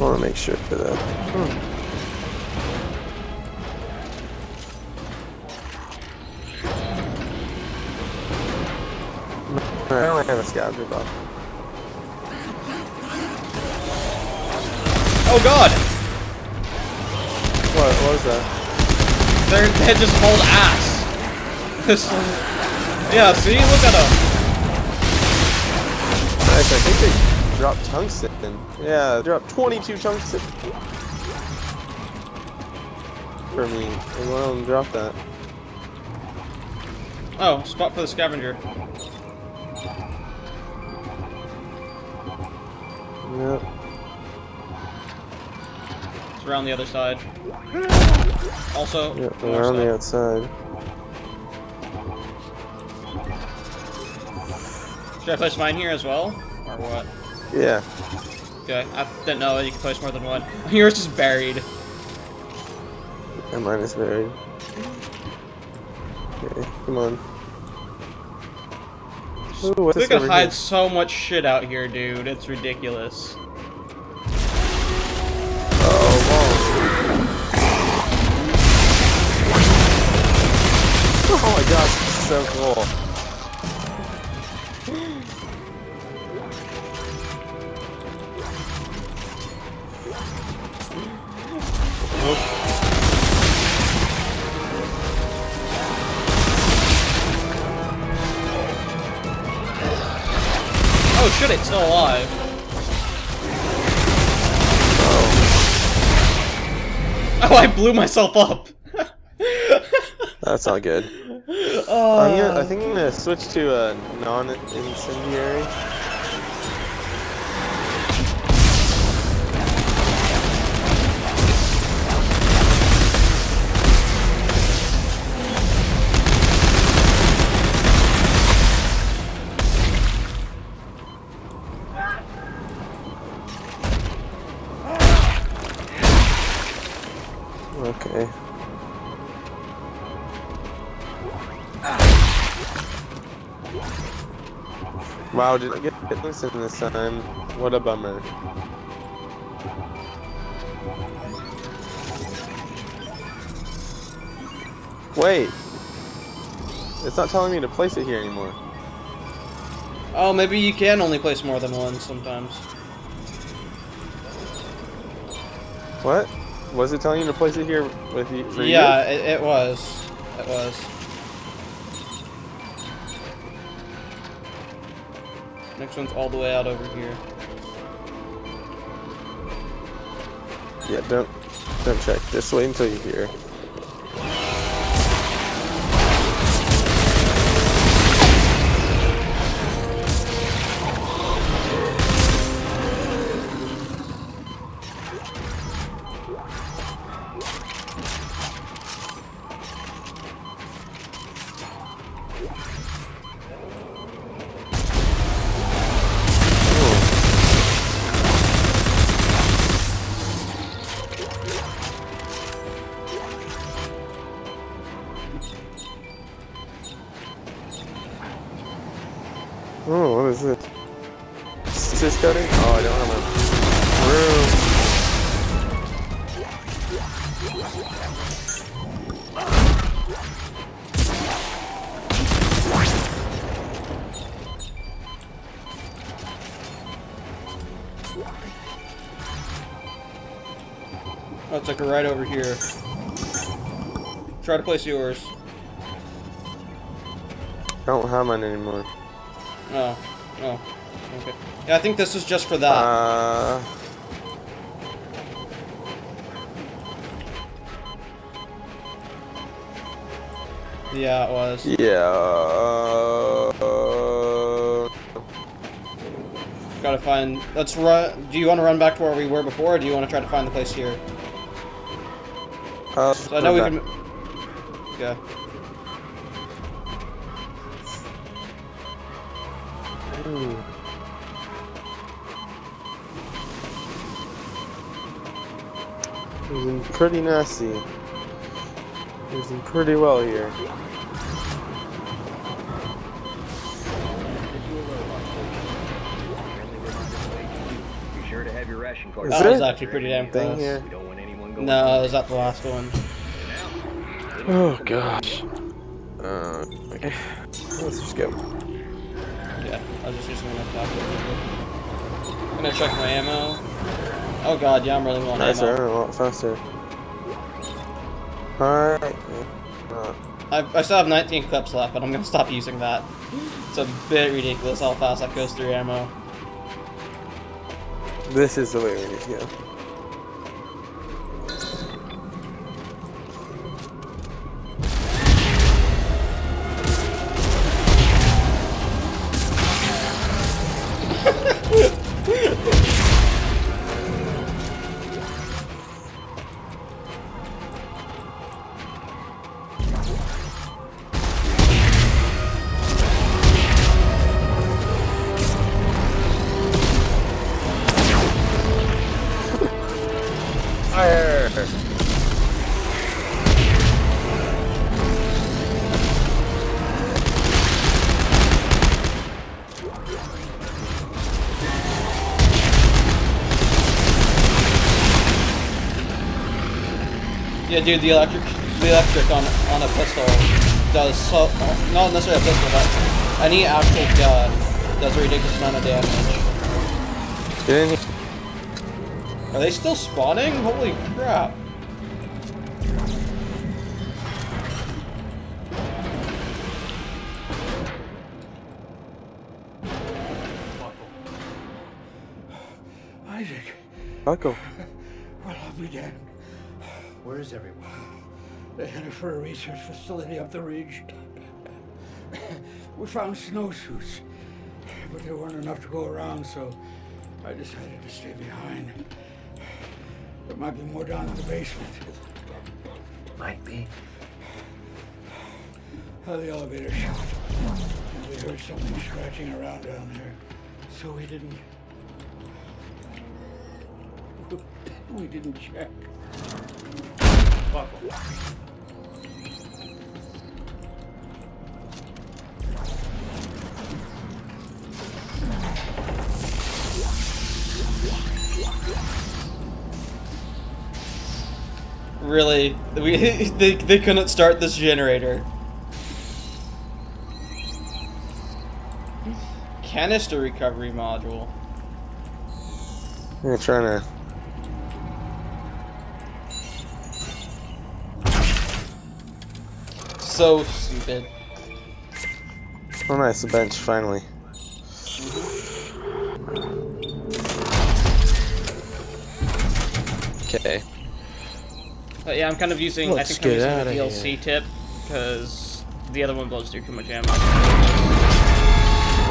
want to make sure that. Hmm. I only have a scavenger buff. Oh god! What, what was that? They're, they just hold ass. This, yeah, see? Look at them. Nice, I think they dropped tungsten. Yeah, they dropped 22 tungsten. For me. And one of them dropped that. Oh, spot for the scavenger. Yep. It's around the other side. Also, Yep, on the outside. Should I place mine here as well? Or what? Yeah. Okay, I didn't know you could place more than one. Yours is buried. And mine is buried. Okay, come on. Ooh, We over hide so much shit out here, dude. It's ridiculous. Shit, it's still alive. Oh. oh, I blew myself up. That's not good. oh. I'm gonna, I think I'm gonna switch to a non-incendiary. Okay. Wow, did I get this in this time? What a bummer. Wait! It's not telling me to place it here anymore. Oh, maybe you can only place more than one sometimes. What? Was it telling you to place it here with you? For yeah, it, it was. It was. Next one's all the way out over here. Yeah, don't don't check. Just wait until you hear. Like right over here. Try to place yours. I don't have mine anymore. Oh. Oh. Okay. Yeah, I think this is just for that. Uh, yeah, it was. yeah. Uh, Gotta find. Let's run. Do you want to run back to where we were before, or do you want to try to find the place here? Uh, So I know we back. can. Yeah. Ooh. Losing pretty nasty. Losing pretty well here. Be sure to have your ration card. Is That there was actually pretty damn thing close. here? No, is that the last one. Oh gosh. Uh, okay. Let's just go. Yeah, I was just using enough back. Gonna check my ammo. Oh god, yeah, I'm running low on Nicer, ammo. a lot faster. Alright. Uh, I, I still have 19 clips left, but I'm gonna stop using that. It's a bit ridiculous how fast that goes through ammo. this is the way we need to go. Yeah, dude, the electric, the electric on on a pistol does so, not necessarily a pistol, but any actual gun does a ridiculous amount of damage. Get in here. Are they still spawning? Holy crap! Buckell. well, I'll be damned. Where is everyone? They headed for a research facility up the ridge. We found snowsuits, but there weren't enough to go around, so I decided to stay behind. There might be more down in the basement. Might be. Uh, the elevator shut. And we heard something scratching around down there, so we didn't. We didn't check. Buckell. Really, we they they couldn't start this generator. Canister recovery module. You're trying to. So stupid. Oh, nice, the bench, finally. Okay. But yeah, I'm kind of using. Let's I think I'm using the DLC here. tip because the other one blows through too much ammo.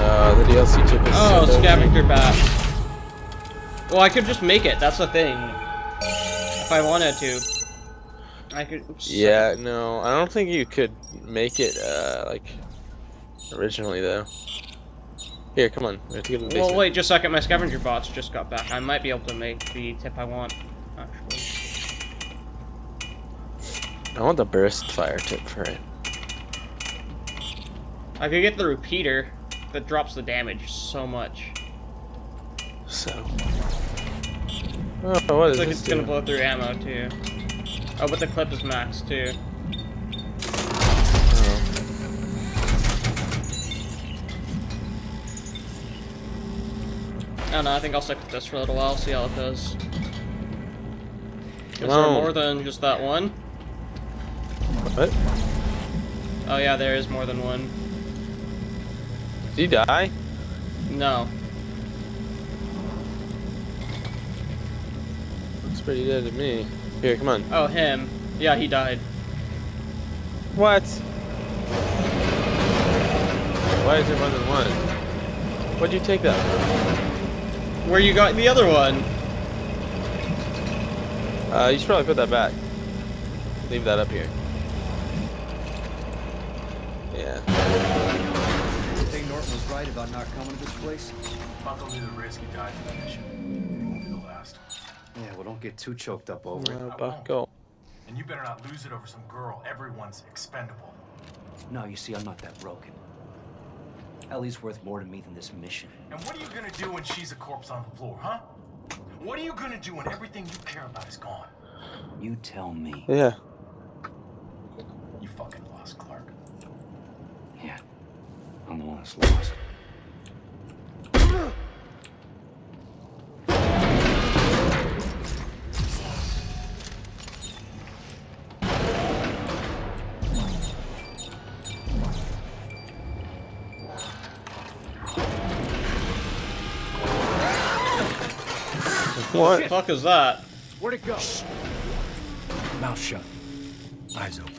Uh, the DLC chip is Oh, so scavenger bat. Well, I could just make it. That's the thing. If I wanted to, I could. oops. Yeah, no, I don't think you could make it, uh, like, originally, though. Here, come on, we have to get to the basement. Well, wait just a second. My scavenger bots just got back. I might be able to make the tip I want. Actually. I want the burst fire tip for it. I could get the repeater that drops the damage so much. So. Oh, what is It's like this it's gonna blow through ammo too. Oh, but the clip is max too. Oh. I don't know, I think I'll stick with this for a little while, see how it does. Is there more than just that one? What? Oh yeah, there is more than one. Did he die? No. Looks pretty dead to me. Here, come on. Oh, him. Yeah, he died. What? Why is there more than one? What'd you take that? Where you got the other one? Uh, you should probably put that back. Leave that up here. Yeah. You think Norton was right about not coming to this place? Buckell knew the risk he died for that mission. Yeah, well, don't get too choked up over it. Uh, Buckell. And you better not lose it over some girl. Everyone's expendable. No, you see, I'm not that broken. Ellie's worth more to me than this mission. And what are you gonna do when she's a corpse on the floor, huh? What are you gonna do when everything you care about is gone? You tell me. Yeah. You fucking lost, Clarke. Yeah. I'm almost lost. What? The fuck is that? Where'd it go? Mouth shut. Eyes open.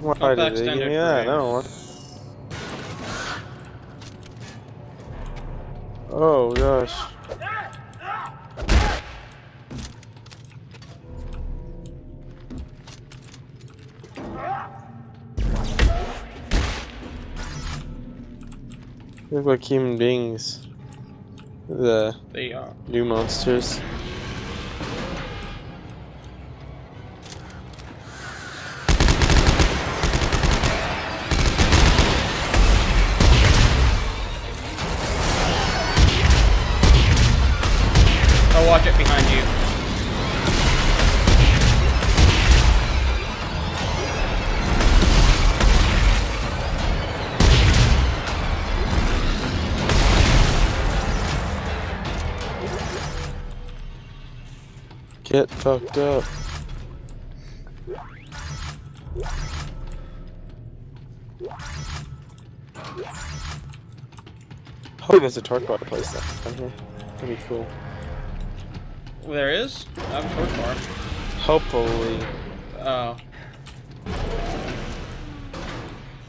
Why Up did they give extended me that? I don't want. Oh gosh. They look like human beings. The They are. new monsters. Get fucked up. Hope there's a torque bar place down here. That'd be cool. There is? I'm torque bar. Hopefully. Oh.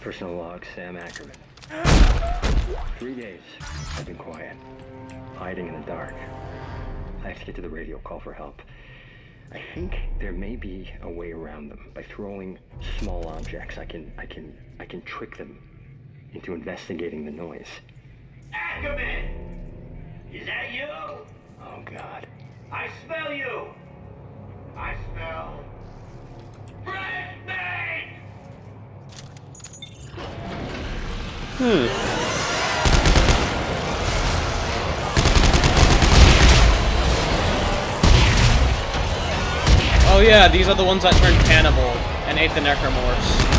Personal log, Sam Ackerman. Three days I've been quiet, hiding in the dark. I have to get to the radio, call for help. I think there may be a way around them by throwing small objects. I can, I can, I can trick them into investigating the noise. Ackerman! Is that you? Oh God. I smell you! I smell... Fresh meat! Hmm. Oh yeah, these are the ones that turned cannibal and ate the necromorphs.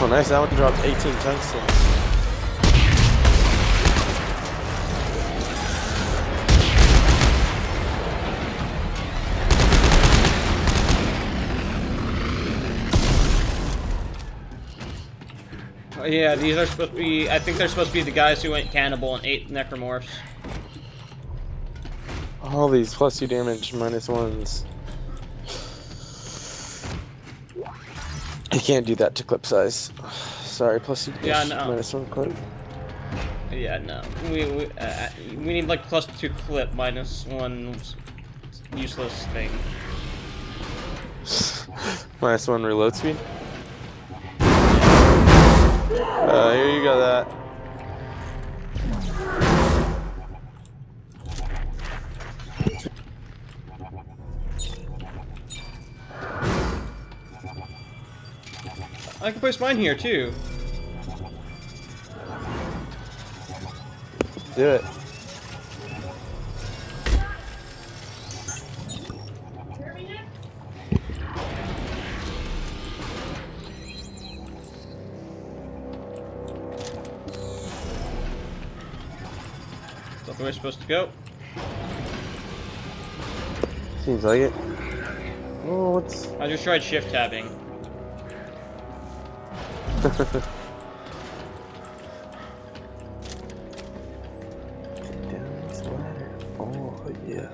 Oh, nice. That one dropped 18 tungsten. Yeah, these are supposed to be. I think they're supposed to be the guys who went cannibal and ate necromorphs. All these plus two damage, minus ones. You can't do that to clip size. Sorry, plus two damage, Yeah, know. minus one clip. Yeah, no. We we, uh, we need like plus two clip minus one useless thing. minus one reload speed. Uh, here you go that. I can place mine here too. Do it. Is that the way it's supposed to go? Seems like it. Oh, what's... I just tried shift tabbing. Oh, yeah.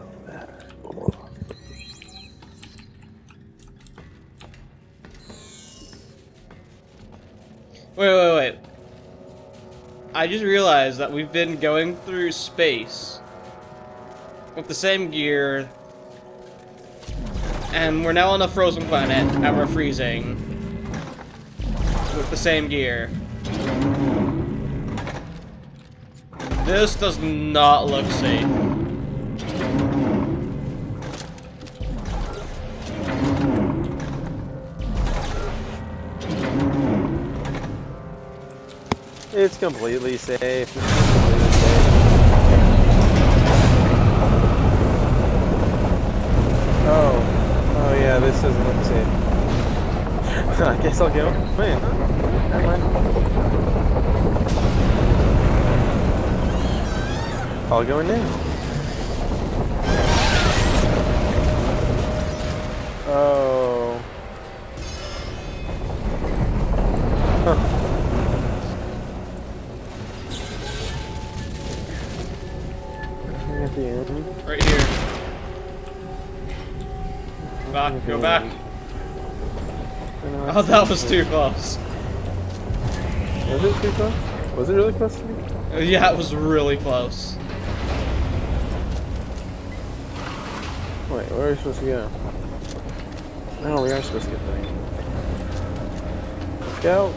Wait, wait, wait. I just realized that we've been going through space with the same gear, and we're now on a frozen planet, and we're freezing with the same gear. This does not look safe. It's completely safe. It's completely safe. Oh. Oh yeah, this doesn't look safe. I guess I'll go. Man, never mind. I'll go in now. Oh. Right here. Back, go back. Oh, that was too close. Was it too close? Was it really close to me? Yeah, it was really close. Wait, where are we supposed to go? No, we are supposed to get there. Let's go.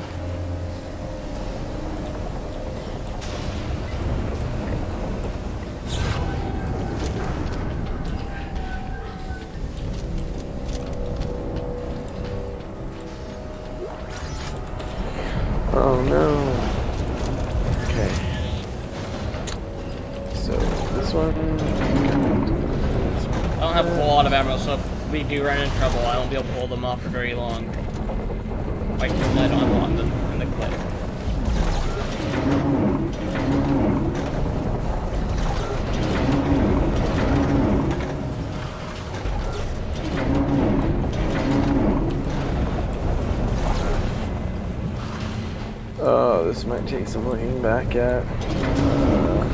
Very long. Like I don't have a the, in the clip. Oh, this might take some looking back at. Uh,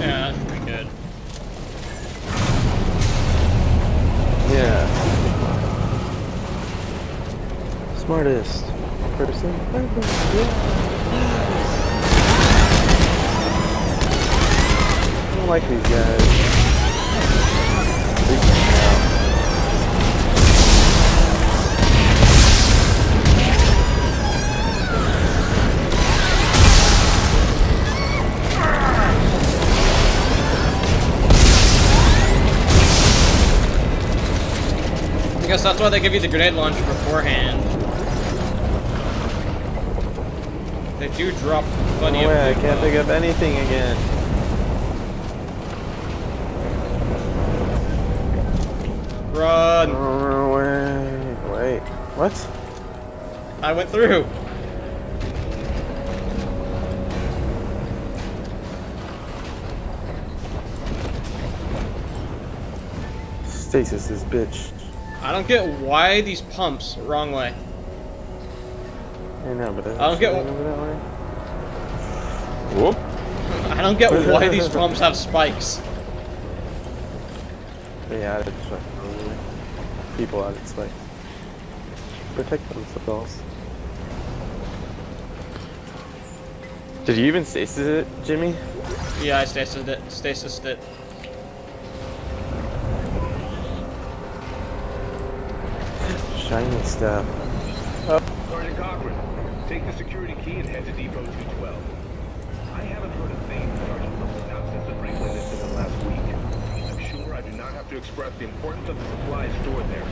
Yeah, that's pretty good. yeah. Smartest person ever. Yeah. I don't like these guys. I guess that's why they give you the grenade launcher beforehand. They do drop plenty No of way, I can't pick up anything again. Run! Oh, wait, wait. What? I went through. Stasis this bitch. I don't get why these pumps wrong way. I know, but I don't get over what- that way. Whoop. I don't get why these pumps have spikes. They added spikes. probably. People added spikes. Protect themselves. Did you even stasis it, Jimmy? Yeah, I stasis it. Stasis it. Shiny stuff. Oh, Sergeant Cochran, take the security key and head to Depot 212. I haven't heard a thing from Sergeant Wilson now since the Franklin incident last week. I'm sure I do not have to express the importance of the supplies stored there.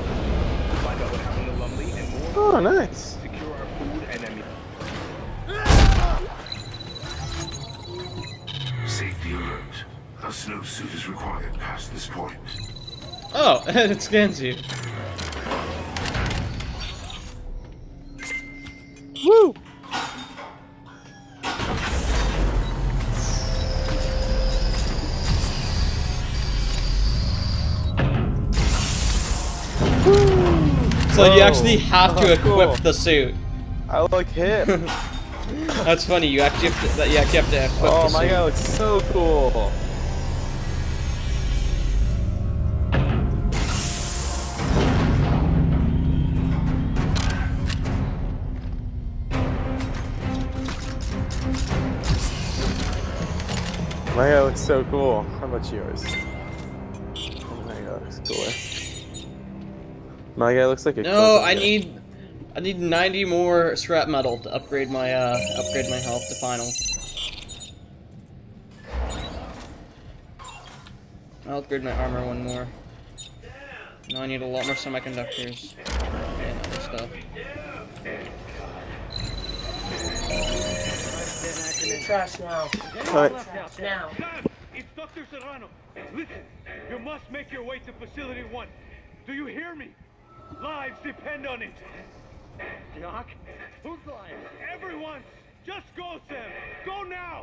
Find out what happened to Lumley and more. Oh, nice. Secure our food and ammunition. Safety alert. A snowsuit is required past this point. Oh, it scans you. So you actually have to Oh, equip cool. the suit. I look hip. That's funny. You actually have to, that you actually have to equip oh the my god, looks so cool. My guy looks so cool. How about yours? My guy looks like a No, I guy. need I need 90 more scrap metal to upgrade my uh upgrade my health to final. I'll upgrade my armor one more. Now I need a lot more semiconductors and other stuff. Trash now. Alright. Now. It's Dr. Serrano. Listen, you must make your way to Facility 1. Do you hear me? Lives depend on it. Doc? Who's lying? Everyone, just go, Sam. Go now.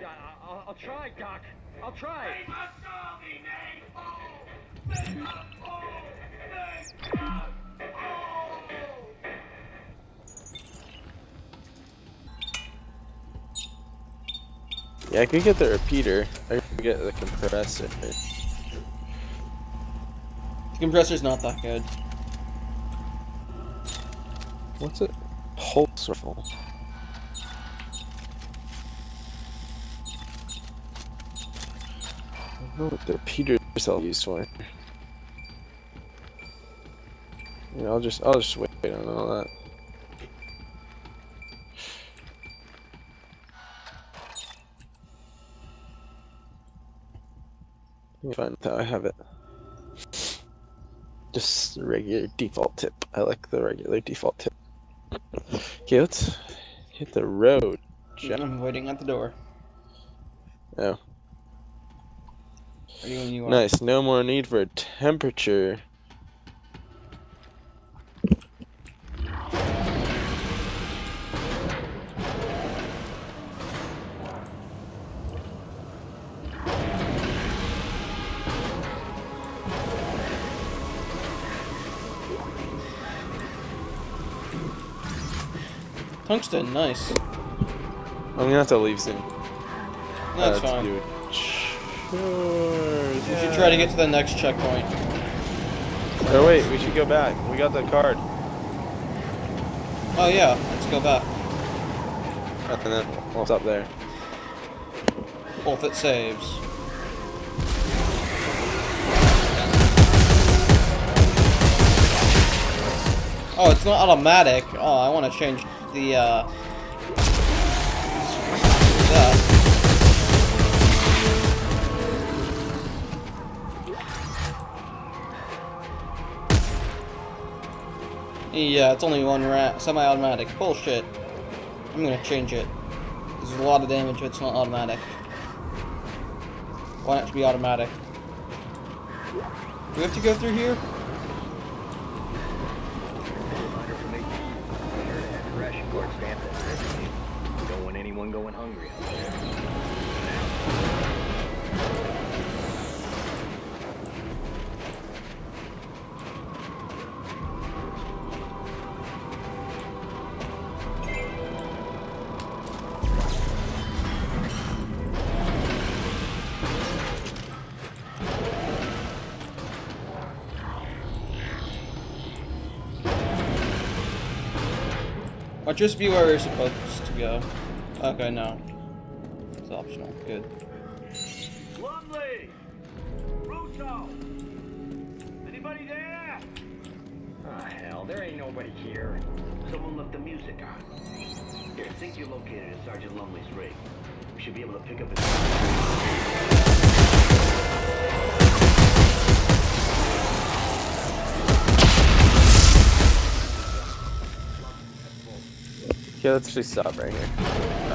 Yeah, I'll, I'll try, Doc. I'll try. Yeah, I could get the repeater. I could get the compressor. The compressor's not that good. What's it? Pulse rifle. I don't know what the repeater cell used for. Yeah, I'll just I'll just wait on all that. Fine, I have it. Just the regular default tip. I like the regular default tip. Okay, let's hit the road. Jack. I'm waiting at the door. Oh, Are you you nice. No more need for temperature. Tungsten, nice. I'm gonna have to leave soon. That's Uh, fine. do chores. We should try to get to the next checkpoint. Oh wait, we should go back. We got the card, Oh yeah, let's go back. and then we'll stop there. Well, if it saves. Oh, it's not automatic. Oh, I want to change the, uh... Yeah, it's only one rat, semi-automatic. Bullshit. I'm gonna change it. There's a lot of damage if it's not automatic. Why not it be automatic? Do we have to go through here? Just be where we're supposed to go. Okay, no. It's optional. Good. Lumley! Russo! Anybody there? Ah, hell, there ain't nobody here. Someone left the music on. I think you're located at Sergeant Lumley's rig. We should be able to pick up his... Yeah, let's just stop right here.